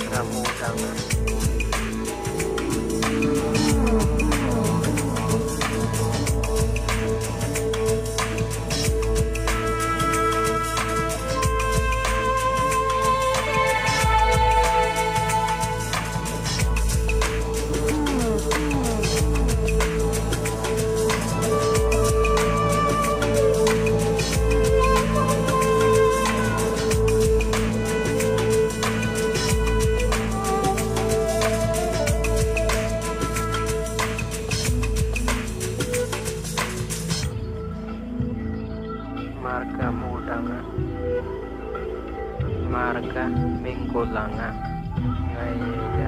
That's I'm all down there. marca மூட்டாங்க marca minggo langa ngayon